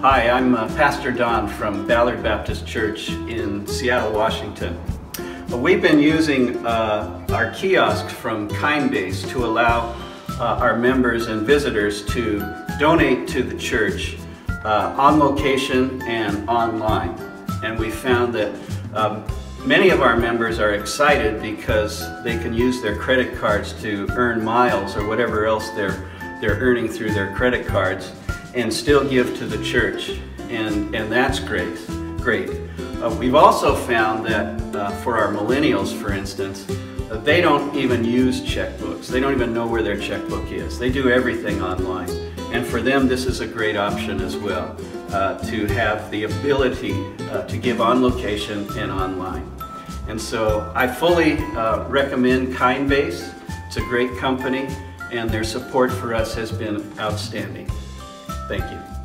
Hi, I'm uh, Pastor Don from Ballard Baptist Church in Seattle, Washington. We've been using uh, our kiosk from Kindbase to allow uh, our members and visitors to donate to the church uh, on location and online. And we found that um, many of our members are excited because they can use their credit cards to earn miles or whatever else they're, they're earning through their credit cards and still give to the church. And, and that's great. great. Uh, we've also found that uh, for our millennials, for instance, uh, they don't even use checkbooks. They don't even know where their checkbook is. They do everything online. And for them, this is a great option as well, uh, to have the ability uh, to give on location and online. And so I fully uh, recommend Kindbase. It's a great company and their support for us has been outstanding. Thank you.